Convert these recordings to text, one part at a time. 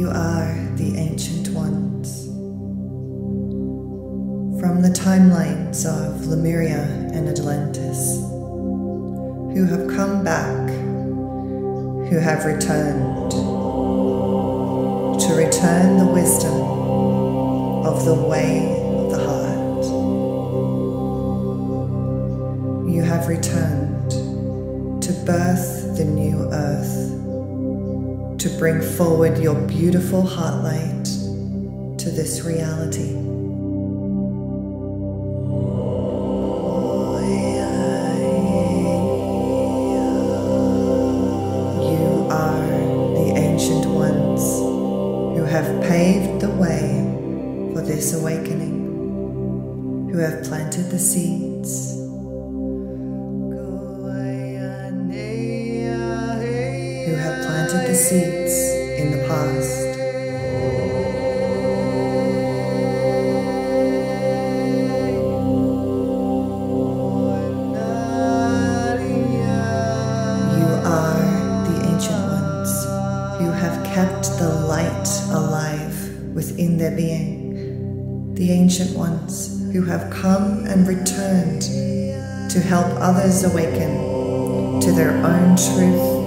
You are the ancient ones. From the timelines of Lemuria and Atlantis, who have come back, who have returned, to return the wisdom of the way of the heart. You have returned to birth the new earth to bring forward your beautiful heart light to this reality. You are the ancient ones who have paved the way for this awakening, who have planted the seeds seeds in the past. You are the ancient ones who have kept the light alive within their being. The ancient ones who have come and returned to help others awaken to their own truth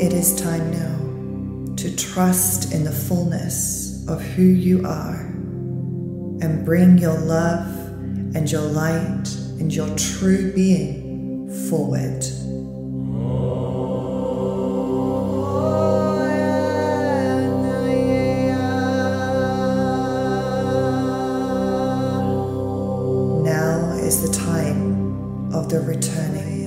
It is time now to trust in the fullness of who you are and bring your love and your light and your true being forward. Now is the time of the returning.